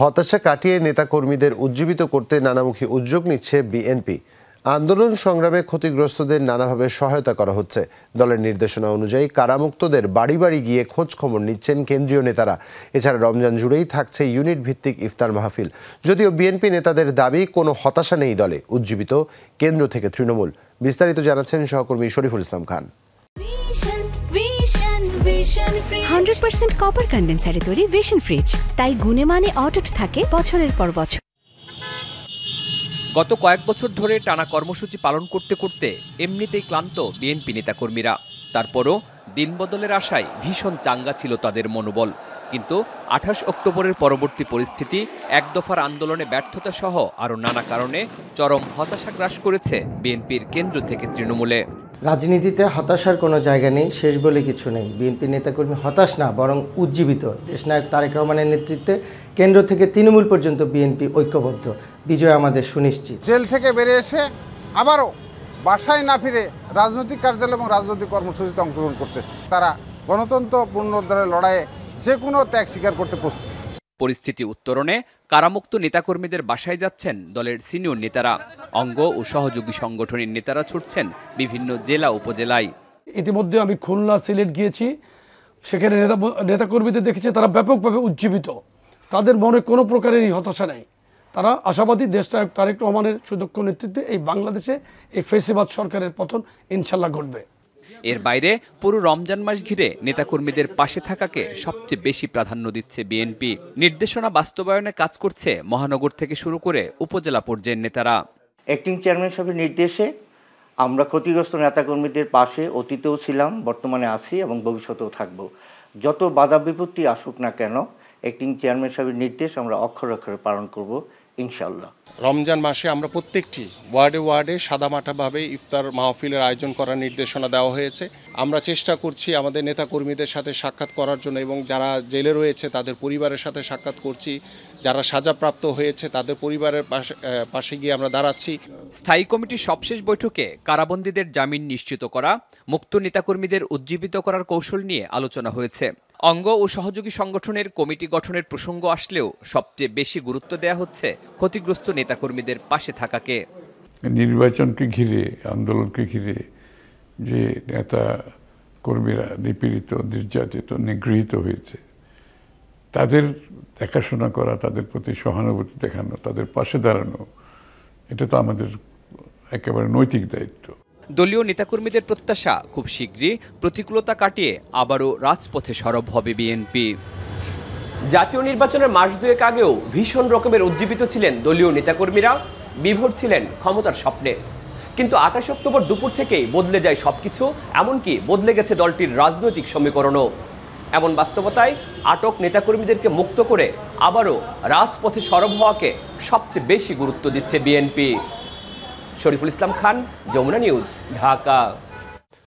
হতাশা কাটিয়ে নেতাকর্মীদের উজ্জীবিত করতে নানামুখী উদ্যোগ নিচ্ছে বিএনপি। আন্দোলন সংগ্রামে ক্ষতিগ্রস্তদের নানাভাবে সহায়তা করা হচ্ছে। দলের নির্দেশনা অনুযায়ী কারামুক্তদের বাড়ি বাড়ি গিয়ে খোঁজ খবর নিচ্ছেন কেন্দ্রীয় নেতারা। এছাড়া রমজান জুড়েই থাকছে ইউনিট ভিত্তিক ইফতার মাহফিল। যদিও বিএনপি নেতাদের দাবি, কোনো হতাশা নেই দলে। উজ্জীবিত কেন্দ্র থেকে তৃণমূল। বিস্তারিত জানাচ্ছেন সহকর্মী Shariful Islam Khan. Hundred percent copper কন্ডেন্সারে তৈরি ভিশন ফ্রিজ তাই গুণে মানে অটুট থাকে বছরের পর বছর। গত কয়েক বছর ধরে টানা কর্মসূচি পালন করতে করতে এমনিতেই ক্লান্ত বিএনপি নেতাকর্মীরা। তারপরও দিনবদলের আশায় ভীষণ চাঙ্গা ছিল তাদের মনোবল। কিন্তু আঠাশ অক্টোবরের পরবর্তী পরিস্থিতি এক দফার আন্দোলনে ব্যর্থতা সহ আরও নানা কারণে চরম হতাশা গ্রাস করেছে বিএনপির কেন্দ্র থেকে তৃণমূলে। রাজনীতিতে হতাশার কোনো জায়গা নেই শেষ বলে কিছু নেই। বিএনপি নেতাকর্মী হতাশ না বরং উজ্জীবিত। দেশনায়ক তারেক রহমানের নেতৃত্বে কেন্দ্র থেকে তৃণমূল পর্যন্ত বিএনপি ঐক্যবদ্ধ। বিজয় আমাদের সুনিশ্চিত। জেল থেকে বেরিয়ে এসে আবারও বাসায় না ফিরে রাজনৈতিক কার্যালয় এবং রাজনৈতিক কর্মসূচিতে অংশগ্রহণ করছে। তারা গণতন্ত্র পুনরুদ্ধারের লড়াইয়ে যে কোনো ত্যাগ স্বীকার করতে প্রস্তুত। পরিস্থিতি উত্তরণে কারামুক্ত নেতাকর্মীদের বাসায় যাচ্ছেন দলের সিনিয়র নেতারা। অঙ্গ ও সহযোগী সংগঠনের নেতারা ছুটছেন বিভিন্ন জেলা উপজেলায়। ইতিমধ্যে আমি খুলনা সিলেট গিয়েছি। সেখানে নেতা নেতাকর্মীদের দেখেছি, তারা ব্যাপকভাবে উজ্জীবিত। তাদের মনে কোনো প্রকারেরই হতাশা নেই। তারা আশাবাদী দেশনায়ক তারেক রহমানের সুদক্ষ নেতৃত্বে এই বাংলাদেশে এই ফেসিবাদ সরকারের পতন ইনশাল্লাহ ঘটবে। এর বাইরে পুরো রমজান মাস ঘিরে নেতাকর্মীদের পাশে থাকাকে সবচেয়ে বেশি প্রাধান্য দিচ্ছে বিএনপি। নির্দেশনা বাস্তবায়নে কাজ করছে মহানগর থেকে শুরু করে উপজেলা পর্যায়ের নেতারা। অ্যাক্টিং চেয়ারম্যান সাহেবের নির্দেশে আমরা ক্ষতিগ্রস্ত নেতাকর্মীদের পাশে অতীতেও ছিলাম, বর্তমানে আছি এবং ভবিষ্যতেও থাকব। যত বাধা বিপত্তি আসুক না কেন, অ্যাক্টিং চেয়ারম্যান সাহেবের নির্দেশ আমরা অক্ষর অক্ষরে পালন করব। ইনশাল্লাহ রমজান মাসে আমরা প্রত্যেকটি ওয়ার্ডে ওয়ার্ডে সাদামাটাভাবে ইফতার মাহফিলের আয়োজন করার নির্দেশনা দেওয়া হয়েছে। আমরা চেষ্টা করছি আমাদের নেতাকর্মীদের সাথে সাক্ষাৎ করার জন্য এবং যারা জেলে রয়েছে তাদের পরিবারের সাথে সাক্ষাৎ করছি। যারা সাজাপ্রাপ্ত হয়েছে তাদের পরিবারের পাশে পাশে গিয়ে আমরা দাঁড়াচ্ছি। স্থায়ী কমিটির সবশেষ বৈঠকে কারাবন্দীদের জামিন নিশ্চিত করা মুক্ত নেতাকর্মীদের উজ্জীবিত করার কৌশল নিয়ে আলোচনা হয়েছে। অঙ্গ ও সহযোগী সংগঠনের কমিটি গঠনের প্রসঙ্গ আসলেও সবচেয়ে বেশি গুরুত্ব দেওয়া হচ্ছে ক্ষতিগ্রস্ত নেতাকর্মীদের পাশে থাকাকে। নির্বাচনকে ঘিরে, আন্দোলনকে ঘিরে যে নেতা কর্মীরা নিপীড়িত, নির্যাতিত, নিগৃহীত হয়েছে, তাদের দেখাশোনা করা, তাদের প্রতি সহানুভূতি দেখানো, তাদের পাশে দাঁড়ানো, এটা তো আমাদের একেবারে নৈতিক দায়িত্ব। দলীয় নেতাকর্মীদের প্রত্যাশা খুব শীঘ্রই প্রতিকূলতা কাটিয়ে আবারও রাজপথে সরব হবে বিএনপি। জাতীয় নির্বাচনের মাস দুয়েক আগেও ভীষণ রকমের উজ্জীবিত ছিলেন দলীয় নেতাকর্মীরা, বিভোর ছিলেন ক্ষমতার স্বপ্নে। কিন্তু আঠাশ অক্টোবর দুপুর থেকেই বদলে যায় সবকিছু, এমনকি বদলে গেছে দলটির রাজনৈতিক সমীকরণও। এমন বাস্তবতায় আটক নেতাকর্মীদেরকে মুক্ত করে আবারও রাজপথে সরব হওয়াকে সবচেয়ে বেশি গুরুত্ব দিচ্ছে বিএনপি। শরীফুল ইসলাম খান যমুনা নিউজ ঢাকা।